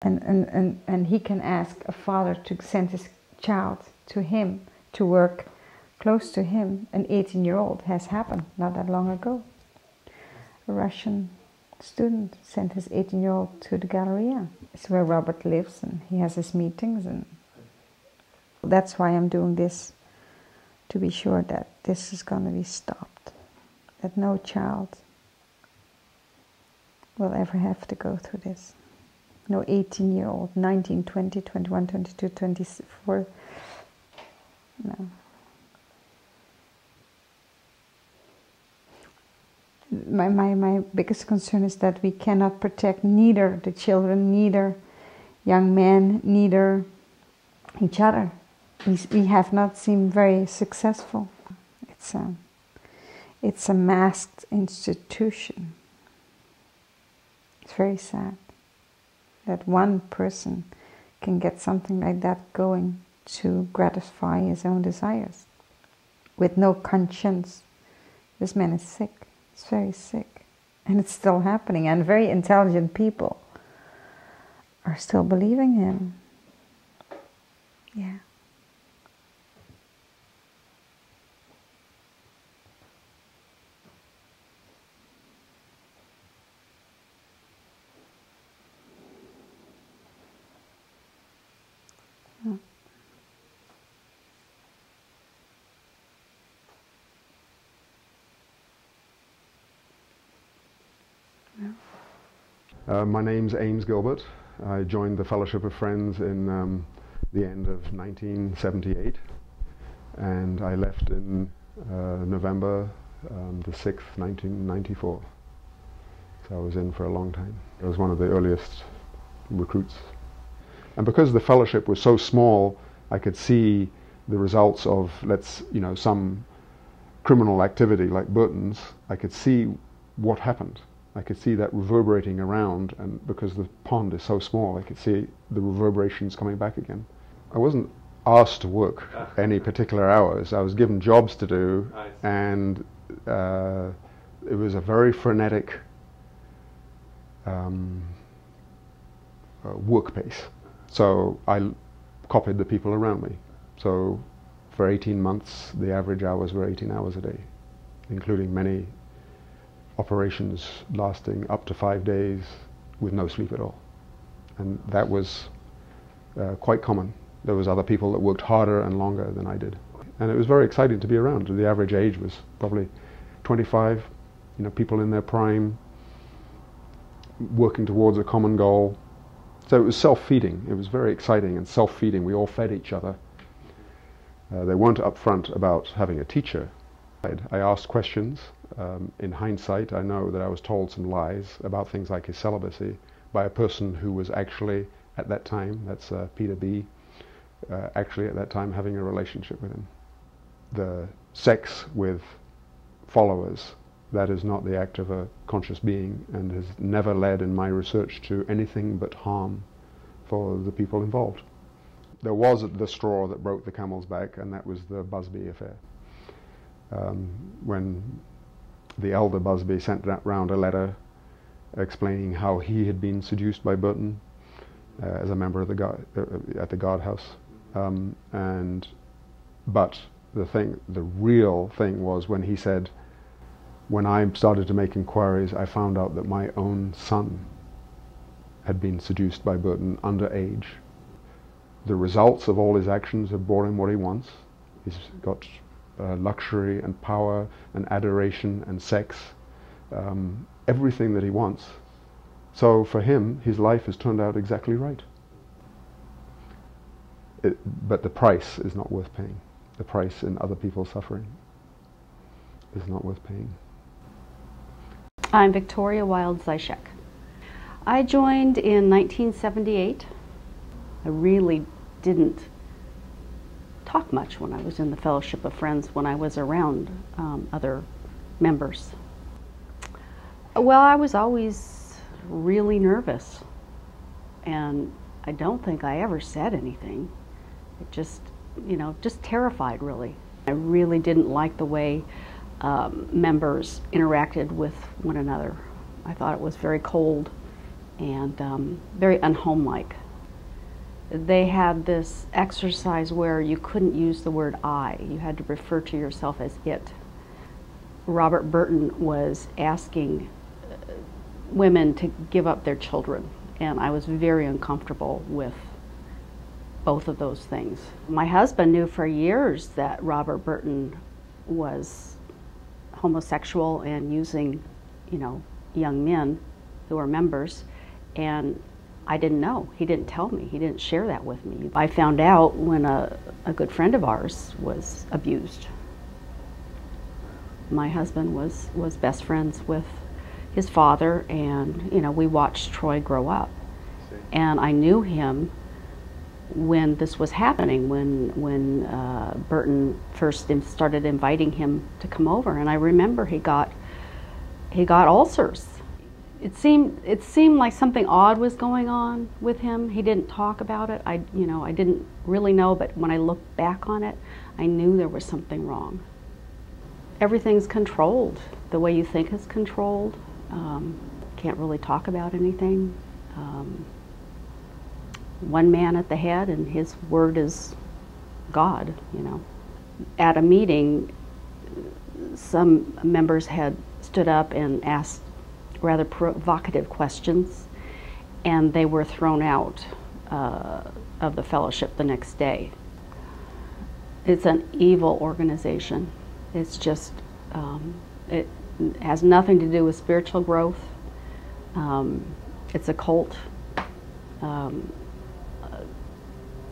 And, and, and, and he can ask a father to send his child to him to work close to him. An 18 year old has happened not that long ago. A Russian student sent his 18 year old to the Galleria. It's where Robert lives and he has his meetings. And that's why I'm doing this to be sure that this is going to be stopped. That no child will ever have to go through this. No 18 year old, 19, 20, 21, 22, 24. No. My, my, my biggest concern is that we cannot protect neither the children, neither young men, neither each other. We, we have not seemed very successful. It's a, it's a masked institution. It's very sad that one person can get something like that going to gratify his own desires with no conscience. This man is sick. He's very sick. And it's still happening. And very intelligent people are still believing him. Yeah. Uh, my name's Ames Gilbert. I joined the Fellowship of Friends in um, the end of 1978 and I left in uh, November um, the 6th, 1994. So I was in for a long time. I was one of the earliest recruits. And because the fellowship was so small, I could see the results of, let's, you know, some criminal activity like Burton's. I could see what happened. I could see that reverberating around, and because the pond is so small, I could see the reverberations coming back again. I wasn't asked to work any particular hours. I was given jobs to do, and uh, it was a very frenetic um, uh, work pace. So I copied the people around me. So for 18 months, the average hours were 18 hours a day, including many operations lasting up to five days with no sleep at all. And that was uh, quite common. There was other people that worked harder and longer than I did. And it was very exciting to be around. The average age was probably 25, you know, people in their prime, working towards a common goal. So it was self-feeding. It was very exciting and self-feeding. We all fed each other. Uh, they weren't upfront about having a teacher. I asked questions um, in hindsight, I know that I was told some lies about things like his celibacy by a person who was actually, at that time, that's uh, Peter B., uh, actually at that time having a relationship with him. The sex with followers, that is not the act of a conscious being and has never led in my research to anything but harm for the people involved. There was the straw that broke the camel's back, and that was the Busby affair. Um, when the elder Busby sent round a letter explaining how he had been seduced by Burton uh, as a member of the uh, at the guardhouse. Um, and but the thing, the real thing was when he said, when I started to make inquiries, I found out that my own son had been seduced by Burton underage. The results of all his actions have brought him what he wants. He's got uh, luxury and power and adoration and sex, um, everything that he wants. So for him, his life has turned out exactly right. It, but the price is not worth paying. The price in other people's suffering is not worth paying. I'm Victoria Wild Zyshek. I joined in 1978. I really didn't talk much when I was in the Fellowship of Friends, when I was around um, other members. Well, I was always really nervous, and I don't think I ever said anything. It just, you know, just terrified really. I really didn't like the way um, members interacted with one another. I thought it was very cold and um, very unhomelike. They had this exercise where you couldn't use the word I, you had to refer to yourself as it. Robert Burton was asking uh, women to give up their children, and I was very uncomfortable with both of those things. My husband knew for years that Robert Burton was homosexual and using, you know, young men who were members, and I didn't know. He didn't tell me. He didn't share that with me. I found out when a, a good friend of ours was abused. My husband was, was best friends with his father, and you know we watched Troy grow up, and I knew him when this was happening, when when uh, Burton first started inviting him to come over, and I remember he got he got ulcers. It seemed it seemed like something odd was going on with him. He didn't talk about it. I you know I didn't really know, but when I looked back on it, I knew there was something wrong. Everything's controlled. The way you think is controlled. Um, can't really talk about anything. Um, one man at the head, and his word is God, you know. At a meeting, some members had stood up and asked rather provocative questions, and they were thrown out uh, of the fellowship the next day. It's an evil organization. It's just, um, it has nothing to do with spiritual growth. Um, it's a cult. Um,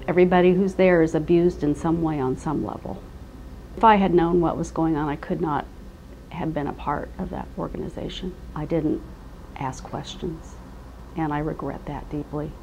everybody who's there is abused in some way on some level. If I had known what was going on, I could not have been a part of that organization. I didn't ask questions, and I regret that deeply.